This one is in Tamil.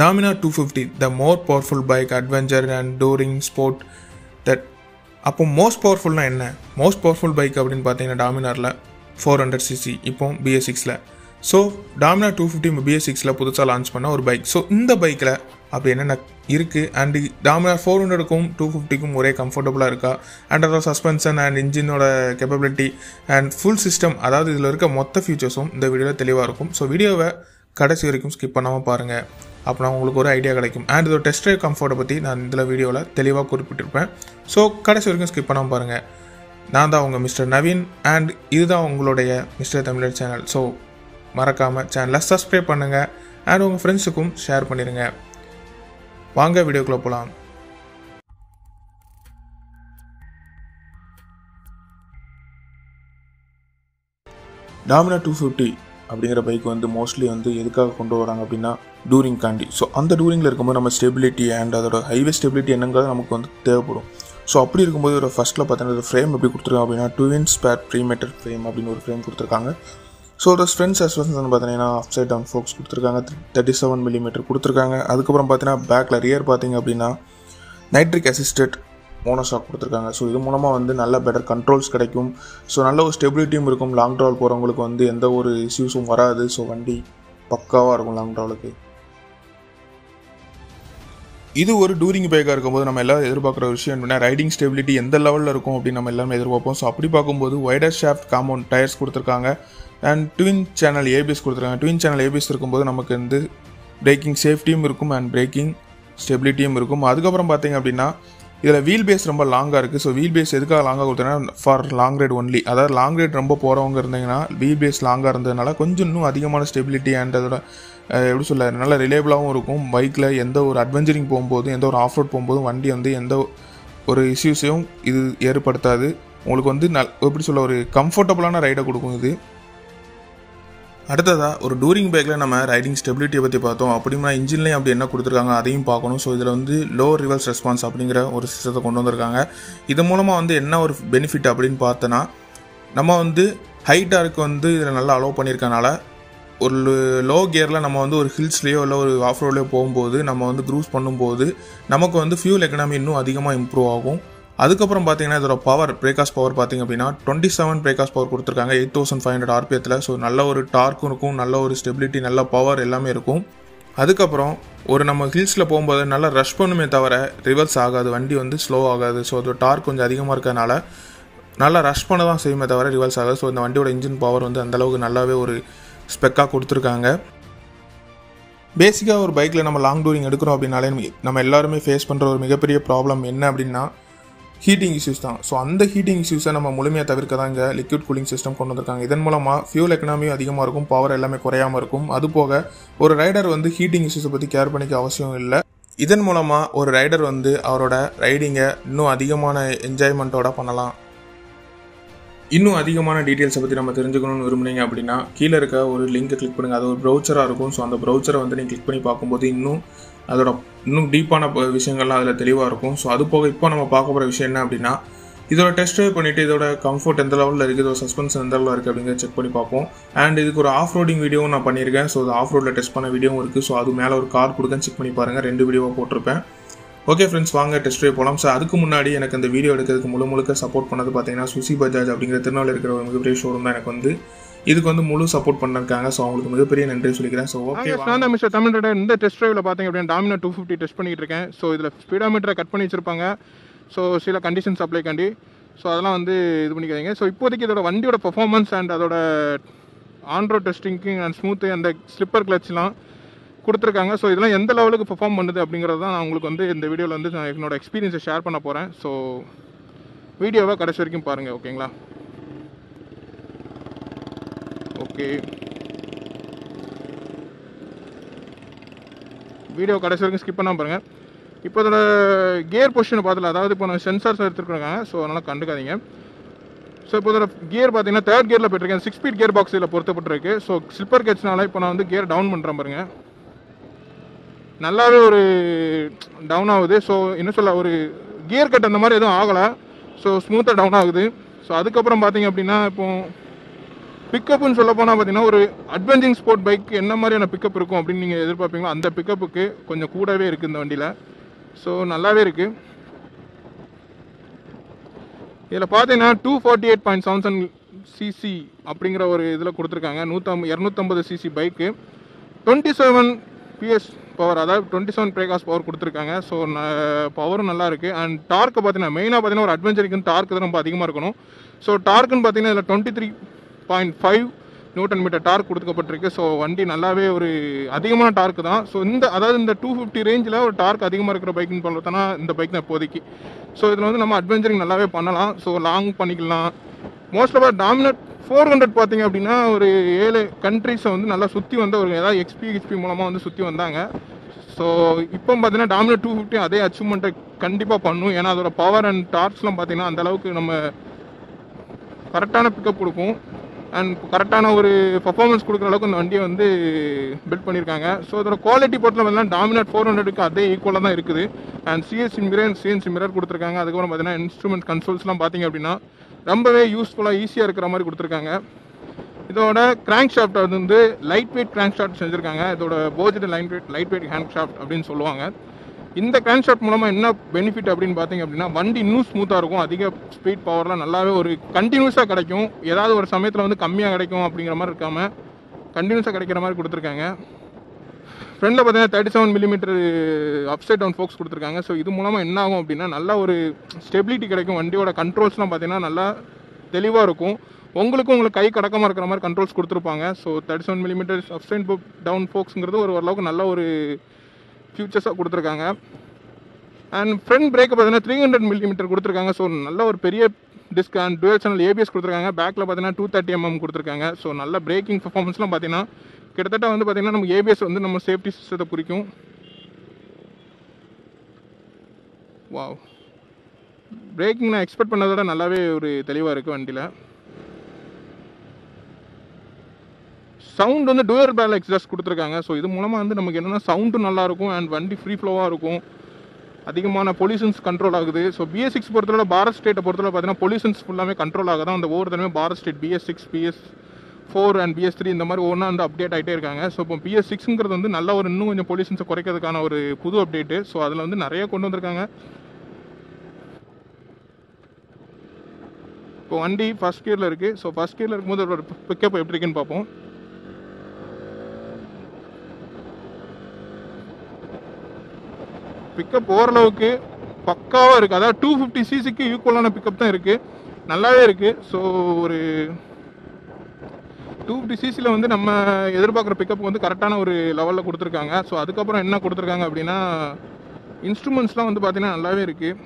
Dominar two fifty the more powerful bike adventure and touring sport that அப்போ மோஸ்ட் பவர்ஃபுல்னால் என்ன? மோஸ்ட் பவர்ஃபுல் பைக் அப்படின்னு பார்த்தீங்கன்னா டாமினாரில் ஃபோர் ஹண்ட்ரட் சிசி இப்போ பிஎஸ் சிக்ஸில் so Dominar two fifty BS சிக்ஸில் புதுசாக லான்ச் பண்ண ஒரு பைக் ஸோ இந்த பைக்கில் அப்படி என்னென்ன இருக்குது அண்டு டாமினார் ஃபோர் ஹண்ட்ரடுக்கும் டூ ஃபிஃப்டிக்கும் ஒரே கம்ஃபர்டபுளாக இருக்கா? அண்ட் அதோட சஸ்பென்ஷன் அண்ட் இன்ஜினோட கேப்பபிலிட்டி அண்ட் ஃபுல் சிஸ்டம் அதாவது இதில் இருக்க மொத்த ஃபியூச்சர்ஸும் இந்த வீடியோவில் தெளிவாக இருக்கும். ஸோ வீடியோவை கடைசி வரைக்கும் ஸ்கிப் பண்ணாமல் பாருங்கள் அப்புறம் உங்களுக்கு ஒரு ஐடியா கிடைக்கும். அண்ட் இதோட டெஸ்ட் ட்ரைவ் கம்ஃபர்ட்டை பற்றி நான் இதில் வீடியோவில் தெளிவாக குறிப்பிட்டிருப்பேன். ஸோ கடைசி வரைக்கும் ஸ்கிப் பண்ணாமல் பாருங்கள் நான் தான் உங்கள் மிஸ்டர் நவீன் அண்ட் இதுதான் உங்களுடைய மிஸ்டர் தமிழர் சேனல் ஸோ மறக்காமல் சேனலை சப்ஸ்கிரைப் பண்ணுங்கள் அண்ட் உங்கள் ஃப்ரெண்ட்ஸுக்கும் ஷேர் பண்ணிடுங்க வாங்க வீடியோக்குள்ளே போகலாம் டாமினா டூ ஃபிஃப்டி அப்படிங்கிற பைக் வந்து மோஸ்ட்லி வந்து எதுக்காக கொண்டு வராங்க அப்படின்னா டூரிங் காண்டி ஸோ அந்த டூரிங்கில் இருக்கும்போது நம்ம ஸ்டெபிலிட்டி அண்ட் அதோட ஹைவே ஸ்டெபிலிட்டி என்னங்கிறது நமக்கு வந்து தேவைப்படும். ஸோ அப்படி இருக்கும்போது ஒரு ஃபஸ்ட்டில் பார்த்தீங்கன்னா ஃப்ரேம் எப்படி கொடுத்துருக்காங்க அப்படின்னா two inch spare three metre frame அப்படின்னு ஒரு ஃப்ரேம் கொடுத்துருக்காங்க. ஸோ ஒரு ஃப்ரெண்ட்ஸ் சஸ்பென்ஷன் வந்து பார்த்தீங்கன்னா ஆஃப் சைட் டவுன் ஃபோக்ஸ் கொடுத்துருக்காங்க. தேர்ட்டி செவன் மில்லிமீட்டர் கொடுத்துருக்காங்க. அதுக்கப்புறம் பார்த்தீங்கன்னா பேக்கில் ரியர் பார்த்தீங்க அப்படின்னா நைட்ரிக் அசிஸ்டட் மோனோஷாக் கொடுத்துருக்காங்க. ஸோ இது மூலமாக வந்து நல்ல பெட்டர் கண்ட்ரோல்ஸ் கிடைக்கும். ஸோ நல்ல ஒரு ஸ்டெபிலிட்டியும் இருக்கும். லாங் ட்ராவல் போகிறவங்களுக்கு வந்து எந்த ஒரு இஷ்யூஸும் வராது. ஸோ வண்டி பக்காவாக இருக்கும் லாங் ட்ராவலுக்கு இது ஒரு டூரிங் பைக்காக இருக்கும்போது நம்ம எல்லாம் எதிர்பார்க்குற விஷயம் என்னென்னா ரைடிங் ஸ்டெபிலிட்டி எந்த லெவலில் இருக்கும் அப்படின்னு நம்ம எல்லாமே எதிர்பார்ப்போம். ஸோ அப்படி பார்க்கும்போது ஒய்டர் ஷாஃப்ட் காம்பவுண்ட் டயர்ஸ் கொடுத்துருக்காங்க. அண்ட் ட்வின் சேனல் ஏபிஎஸ் கொடுத்துருக்காங்க. ட்வின் சேனல் ஏபிஎஸ் இருக்கும்போது நமக்கு வந்து பிரேக்கிங் சேஃப்டியும் இருக்கும் அண்ட் பிரேக்கிங் ஸ்டெபிலிட்டியும் இருக்கும். அதுக்கப்புறம் பார்த்தீங்க அப்படின்னா இதில் வீல் பேஸ் ரொம்ப லாங்காக இருக்குது ஸோ வீல் பேஸ் எதுக்காக லாங்காக கொடுத்தேன்னா ஃபார் லாங் ரைட் ஒன்லி அதாவது லாங் ரைட் ரொம்ப போகிறவங்க இருந்தீங்கன்னா வீல் பேஸ் லாங்காக இருந்ததுனால கொஞ்சம் இன்னும் அதிகமான ஸ்டெபிலிட்டி அண்ட் அதோட எப்படி சொல்ல நல்ல ரிலேபிளாகவும் இருக்கும். பைக்கில் எந்த ஒரு அட்வென்ச்சரிங் போகும்போது எந்த ஒரு ஆஃப் ரோட் போகும்போதும் வண்டி வந்து எந்த ஒரு இஷ்யூஸையும் இது ஏற்படுத்தாது. உங்களுக்கு வந்து நல் எப்படி சொல்ல ஒரு கம்ஃபர்டபுளான ரைடை கொடுக்கும் இது. அடுத்ததாக ஒரு டூரிங் பைக்கில் நம்ம ரைடிங் ஸ்டெபிலிட்டியை பற்றி பார்த்தோம். அப்படின்னா இன்ஜின்லேயும் அப்படி என்ன கொடுத்துருக்காங்க அதையும் பார்க்கணும். ஸோ இதில் வந்து லோ ரிவர்ஸ் ரெஸ்பான்ஸ் அப்படிங்கிற ஒரு சிஸ்டத்தை கொண்டு வந்திருக்காங்க. இது மூலமாக வந்து என்ன ஒரு பெனிஃபிட் அப்படின்னு பார்த்தோன்னா நம்ம வந்து ஹை டார்க்கு வந்து இதில் நல்லா அலோவ் பண்ணியிருக்கனால ஒரு லோ கியரில் நம்ம வந்து ஒரு ஹில்ஸ்லேயோ இல்லை ஒரு ஆஃப் ரோட்லேயோ போகும்போது நம்ம வந்து க்ரூஸ் பண்ணும்போது நமக்கு வந்து ஃபியூல் எக்கனாமி இன்னும் அதிகமாக இம்ப்ரூவ் ஆகும். அதுக்கப்புறம் பார்த்தீங்கன்னா இதோட பவர் பிரேக்காஸ் பவர் பார்த்தீங்க அப்படின்னா twenty seven brake horse power கொடுத்துருக்காங்க எயிட் தௌசண்ட் ஃபைவ் ஹண்ட்ரட் ஆர்பிஎத்தில் ஸோ நல்ல ஒரு டார்க்கும் இருக்கும் நல்ல ஒரு ஸ்டெபிலிட்டி நல்ல பவர் எல்லாமே இருக்கும். அதுக்கப்புறம் ஒரு நம்ம ஹில்ஸில் போகும்போது நல்லா ரஷ் பண்ணுமே தவிர ரிவர்ஸ் ஆகாது வண்டி வந்து ஸ்லோ ஆகாது. ஸோ அதோட டார்க் கொஞ்சம் அதிகமாக இருக்கிறதுனால நல்லா ரஷ் பண்ண தான் செய்யுமே தவிர ரிவர்ஸ் ஆகாது. ஸோ இந்த வண்டியோட இன்ஜின் பவர் வந்து அந்தளவுக்கு நல்லாவே ஒரு ஸ்பெக்காக கொடுத்துருக்காங்க. பேசிக்காக ஒரு பைக்கில் நம்ம லாங் டூரிங் எடுக்கிறோம் அப்படின்னாலே நம்ம எல்லாருமே ஃபேஸ் பண்ணுற ஒரு மிகப்பெரிய ப்ராப்ளம் என்ன அப்படின்னா ஹீட்டிங் இஷ்யூஸ் தான். ஸோ அந்த ஹீட்டிங் இஷ்யூஸை நம்ம முழுமையாக தவிர்க்க தான் லிக்விட் கூலிங் சிஸ்டம் கொண்டு வந்திருக்காங்க. இதன் மூலமாக ஃபியூல் எக்கனாமியும் அதிகமாக இருக்கும் பவர் எல்லாமே குறையாமல் இருக்கும். அது போக ஒரு ரைடர் வந்து ஹீட்டிங் இஷ்யூஸை பற்றி கேர் பண்ணிக்க அவசியம் இல்லை. இதன் மூலமாக ஒரு ரைடர் வந்து அவரோட ரைடிங்கை இன்னும் அதிகமான என்ஜாய்மெண்ட்டோட பண்ணலாம். இன்னும் அதிகமான டீட்டெயில்ஸை பற்றி நம்ம தெரிஞ்சுக்கணும்னு விரும்புனீங்க அப்படின்னா கீழே இருக்க ஒரு லிங்கை கிளிக் பண்ணுங்கள் அது ஒரு ப்ரௌச்சராக இருக்கும். ஸோ அந்த ப்ரௌச்சரை வந்து நீங்கள் கிளிக் பண்ணி பார்க்கும்போது இன்னும் அதோட இன்னும் டீப்பான விஷயங்கள்லாம் அதில் தெளிவாக இருக்கும். ஸோ அது போக இப்போ நம்ம பார்க்க போகிற விஷயம் என்ன அப்படின்னா இதோட டெஸ்ட் ட்ரைவ் பண்ணிவிட்டு இதோட கம்ஃபர்ட் எந்த லெவலில் இருக்குது இதோட சஸ்பென்ஸ் எந்த லெவலில் இருக்குது அப்படிங்கிறத செக் பண்ணி பார்ப்போம். அண்ட் இதுக்கு ஒரு ஆஃப் ரோடிங் வீடியோவும் நான் பண்ணியிருக்கேன். ஸோ அது ஆஃப் ரோடில் டெஸ்ட் பண்ண வீடியோவும் இருக்குது ஸோ அது மேலே ஒரு கார் கொடுக்கன்னு செக் பண்ணி பாருங்கள் ரெண்டு வீடியோவாக போட்டிருப்பேன். ஓகே ஃப்ரெண்ட்ஸ் வாங்க டெஸ்ட் ட்ரைவ் போகலாம் சார் அதுக்கு முன்னாடி எனக்கு இந்த வீடியோ எடுக்கிறதுக்கு முழு முழுக்க சப்போர்ட் பண்ணது பார்த்தீங்கன்னா சுசி பஜாஜ் அப்படிங்கிற திருநாள் இருக்கிற ஒரு மிகப்பெரிய ஷோரூம் தான் எனக்கு வந்து. இதுக்கு வந்து முழு சப்போர்ட் பண்ணிருக்காங்க. ஸோ அவங்களுக்கு மிகப்பெரிய நன்றி சொல்லிக்கிறேன். ஸோ ஓகே நான் மிஸ்டர் தமிழோட இந்த டெஸ்ட் ட்ரைவில் பார்த்தீங்க அப்படின்னா டாமினா டூ ஃபிஃப்டி டெஸ்ட் பண்ணிட்டு இருக்கேன். ஸோ இதில் ஸ்பீடாமீட்டரை கட் பண்ணி வச்சிருப்பாங்க. ஸோ சில கண்டிஷன்ஸ் அப்ளை காண்டி. ஸோ அதெல்லாம் வந்து இது பண்ணிக்காதீங்க. ஸோ இப்போதைக்கு இதோட வண்டியோட பர்ஃபார்மன்ஸ் அண்ட் அதோட ரோட் டெஸ்டிங்க்கு அண்ட் ஸ்மூத்து அந்த ஸ்லிப்பர் கிளச்லாம் கொடுத்துருக்காங்க. ஸோ இதெல்லாம் எந்த லெவலுக்கு பெர்ஃபார்ம் பண்ணுது அப்படிங்கிறது தான் நான் உங்களுக்கு வந்து இந்த வீடியோவில் வந்து நான் என்னோட எக்ஸ்பீரியன்ஸை ஷேர் பண்ண போகிறேன் ஸோ வீடியோவை கடைசி வரைக்கும் பாருங்கள் ஓகேங்களா ஓகே. வீடியோ கடைசி வரைக்கும் ஸ்கிப் பண்ணாமல் பாருங்கள் இப்போ அதோட கியர் பொசிஷனை பார்த்தல அதாவது இப்போ நான் சென்சார்ஸ் எடுத்துருக்காங்க. ஸோ அதனால் கண்டுக்காதீங்க. ஸோ இப்போ இதோட கியர் பார்த்தீங்கன்னா தேர்ட் கியரில் போயிட்டுருக்கேன். சிக்ஸ் ஸ்பீட் கியர் பாக்ஸ் இதில் பொருத்தப்பட்டிருக்கு. ஸோ ஸ்லிப்பர் கேட்ச்னால இப்போ நான் வந்து கியர் டவுன் பண்ணுறேன் பாருங்க. நல்லாவே ஒரு டவுன் ஆகுது. ஸோ என்ன சொல்ல ஒரு கியர் கட் அந்த மாதிரி எதுவும் ஆகலை. ஸோ ஸ்மூத்தாக டவுன் ஆகுது. ஸோ அதுக்கப்புறம் பார்த்தீங்க அப்படின்னா இப்போது பிக்கப்புன்னு சொல்ல போனால் பார்த்தீங்கன்னா ஒரு அட்வென்ச்சிங் ஸ்போர்ட் பைக் என்ன மாதிரியான பிக்கப் இருக்கும் அப்படின்னு நீங்கள் எதிர்பார்ப்பீங்களோ அந்த பிக்கப்புக்கு கொஞ்சம் கூடவே இருக்குது இந்த வண்டியில். ஸோ நல்லாவே இருக்குது இதில் பார்த்தீங்கன்னா two forty eight point seven seven CC அப்படிங்கிற ஒரு இதில் கொடுத்துருக்காங்க. நூற்றம்பது இரநூத்தம்பது CC bike twenty seven BS power அதாவது twenty seven brake horse power கொடுத்துருக்காங்க ஸோ பவரும் நல்லா இருக்குது அண்ட் டார்க்கு பார்த்தீங்கன்னா மெயினாக பார்த்தீங்கன்னா ஒரு அட்வென்ச்சருக்குன்னு டார்க் தான் ரொம்ப அதிகமாக இருக்கணும். ஸோ டார்க்குன்னு பார்த்தீங்கன்னா இதில் twenty three point five newton metre torque கொடுக்கப்பட்டிருக்கு. ஸோ வண்டி நல்லாவே ஒரு அதிகமான டார்க் தான். ஸோ இந்த அதாவது இந்த டூ ஃபிஃப்டி ரேஞ்சில் ஒரு டார்க் அதிகமாக இருக்கிற பைக்குன்னு பார்த்தோன்னா இந்த பைக் தான் இப்போதைக்கு. ஸோ இதில் வந்து நம்ம அட்வென்ச்சரிங் நல்லாவே பண்ணலாம். ஸோ லாங் பண்ணிக்கலாம். Most of Dominar four hundred பார்த்தீங்க அப்படின்னா ஒரு ஏழு கண்ட்ரிஸை வந்து நல்லா சுற்றி வந்த ஒரு ஏதாவது எக்ஸ்பி ஹெச்பி மூலமாக வந்து சுற்றி வந்தாங்க. ஸோ இப்போ பார்த்தீங்கன்னா டாமினட் டூ ஃபிஃப்டி அதே அச்சீவ்மெண்ட்டை கண்டிப்பாக பண்ணும். ஏன்னா அதோட பவர் அண்ட் டார்க்ஸ்லாம் பார்த்தீங்கன்னா அந்தளவுக்கு நம்ம கரெக்டான பிக்கப் கொடுக்கும். அண்ட் கரெக்டான ஒரு பர்ஃபார்மன்ஸ் கொடுக்குற அளவுக்கு இந்த வண்டியை வந்து பில்ட் பண்ணியிருக்காங்க. ஸோ இதோட குவாலிட்டி பொறுத்தல பார்த்தீங்கன்னா டாமினேட் ஃபோர் ஹண்ட்ரடுக்கு அதே ஈக்குவலாக தான் இருக்குது. And CSC mirror CNC mirror கொடுத்துருக்காங்க. அதுக்கப்புறம் பார்த்தீங்கன்னா இன்ஸ்ட்ருமெண்ட் கன்சோல்ஸ்லாம் பார்த்தீங்க அப்படின்னா ரொம்பவே யூஸ்ஃபுல்லாக ஈஸியாக இருக்கிற மாதிரி கொடுத்துருக்காங்க. இதோட கிராங்க் ஷாஃப்ட் வந்து லைட் வெயிட் கிராங்க் ஷாஃப்ட் செஞ்சுருக்காங்க. இதோட போஜிட் light weight light weight hand shaft அப்படின்னு சொல்லுவாங்க. இந்த கிரான்ஷாட் மூலமாக என்ன பெனிஃபிட் அப்படின்னு பார்த்தீங்க அப்படின்னா வண்டி இன்னும் ஸ்மூத்தாக இருக்கும். அதிக ஸ்பீட் பவர்லாம் நல்லாவே ஒரு கண்டினியூஸாக கிடைக்கும். ஏதாவது ஒரு சமயத்தில் வந்து கம்மியாக கிடைக்கும் அப்படிங்கிற மாதிரி இருக்காமல் கண்டினியூஸாக கிடைக்கிற மாதிரி கொடுத்துருக்காங்க. ஃப்ரெண்டில் பார்த்தீங்கன்னா thirty seven millimetre upside down forks கொடுத்துருக்காங்க. ஸோ இது மூலமாக என்ன ஆகும் அப்படின்னா நல்லா ஒரு ஸ்டெபிலிட்டி கிடைக்கும். வண்டியோட கண்ட்ரோல்ஸ்லாம் பார்த்தீங்கன்னா நல்லா தெளிவாக இருக்கும். உங்களுக்கும் உங்களுக்கு கை கடக்கமாக இருக்கிற மாதிரி கண்ட்ரோல்ஸ் கொடுத்துருப்பாங்க. So thirty seven millimetre upside down ஃபோக்ஸுங்கிறது ஒரு ஓரளவுக்கு நல்ல ஒரு ஃபியூச்சர்ஸாக கொடுத்துருக்காங்க. அண்ட் ஃப்ரண்ட் பிரேக் பார்த்தீங்கன்னா த்ரீ ஹண்ட்ரட் மில்லிமீட்டர் கொடுத்துருக்காங்க. ஸோ நல்ல ஒரு பெரிய disc and dual channel ABS கொடுத்துருக்காங்க. பேக்கில் பார்த்தீங்கன்னா டூ தேர்ட்டி எம்எம் கொடுத்துருக்காங்க. ஸோ நல்ல பிரேக்கிங் பர்ஃபார்மன்ஸ்லாம் பார்த்தீங்கன்னா கிட்டத்தட்ட வந்து பார்த்தீங்கன்னா நம்ம ஏபிஎஸ் வந்து நம்ம சேஃப்டி சிஸ்டத்தை குறிக்கும். வாவ் பிரேக்கிங் நான் எக்ஸ்பெக்ட் பண்ணதை விட நல்லாவே ஒரு தெளிவாக இருக்குது வண்டியில். சவுண்ட் வந்து டூயர் பேல் எக்ஸாஸ்ட் கொடுத்துருக்காங்க. ஸோ இது மூலமாக வந்து நமக்கு என்னென்னா சவுண்டும் நல்லாயிருக்கும் அண்ட் வண்டி ஃப்ரீ ஃப்ளோவாக இருக்கும். அதிகமான பொல்யூஷன்ஸ் கண்ட்ரோல் ஆகுது. ஸோ பிஎஸ் சிக்ஸ் பொறுத்தவரை பாரத் ஸ்டேட்டை பொறுத்தவரை பார்த்தீங்கன்னா பொல்யூஷன்ஸ் ஃபுல்லாமே கண்ட்ரோல் ஆகுது. அந்த ஒவ்வொரு தடவை Bharat stage BS six BS four and BS three இந்த மாதிரி ஒன்றா வந்து அப்டேட் ஆகிட்டே இருக்காங்க. ஸோ இப்போ பிஎஸ் சிக்ஸுங்கிறது வந்து நல்ல ஒரு இன்னும் கொஞ்சம் பொல்யூஷன்ஸை குறைக்கிறதுக்கான ஒரு புது அப்டேட்டு ஸோ அதில் வந்து நிறைய கொண்டு வந்திருக்காங்க. இப்போ வண்டி ஃபர்ஸ்ட் கியரில் இருக்குது ஸோ ஃபர்ஸ்ட் கியரில் இருக்கும்போது ஒரு பிக்கப் எப்படி இருக்குன்னு பார்ப்போம். பிக்கப் ஓரளவுக்கு பக்காவாக இருக்குது அதாவது டூ ஃபிஃப்டி சிசிக்கு ஈக்குவலான பிக்கப் தான் இருக்குது நல்லாவே இருக்குது ஸோ ஒரு டூ ஃபிஃப்டி சிசியில் வந்து நம்ம எதிர்பார்க்குற பிக்கப் வந்து கரெக்டான ஒரு லெவலில் கொடுத்துருக்காங்க. ஸோ அதுக்கப்புறம் என்ன கொடுத்துருக்காங்க அப்படின்னா இன்ஸ்ட்ருமெண்ட்ஸ்லாம் வந்து பார்த்திங்கன்னா நல்லாவே இருக்குது